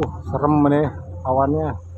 Wah, serem nih awannya.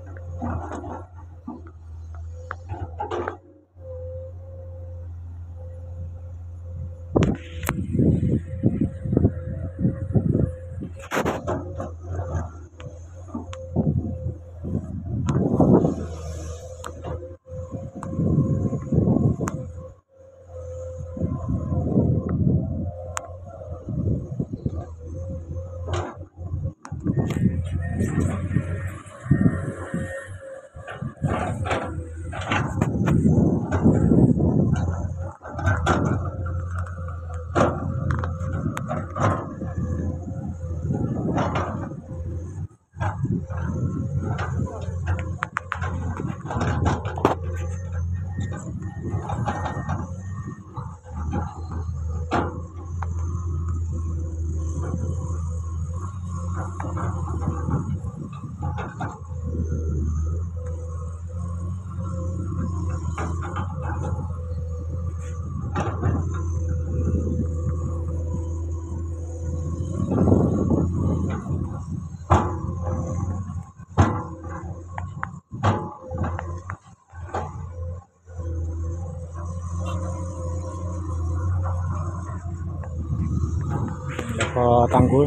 Ke tanggul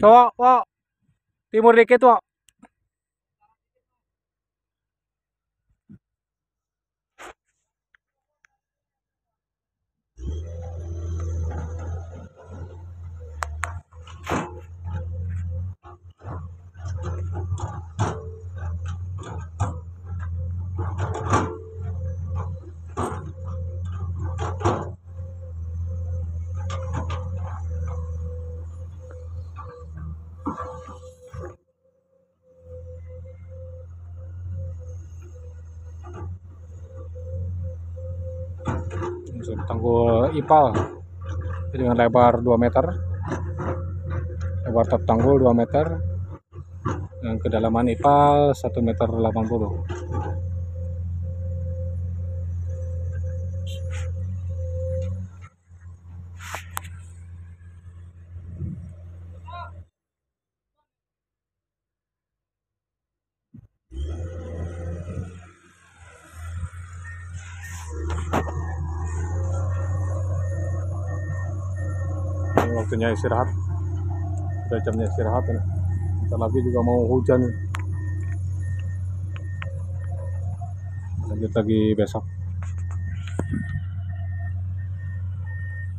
Tuh, tuh. Timur dikit, tuh. Tanggul ipal. Dengan lebar 2 meter. Lebar top tanggul 2 meter. Dan kedalaman ipal 1 meter 80 waktunya istirahat. Udah jamnya istirahat ini. Bentar lagi juga mau hujan lanjut lagi besok